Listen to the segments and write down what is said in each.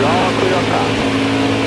ロークヨタ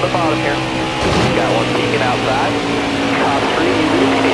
the bottom here. Got one peeking outside. Top three, easy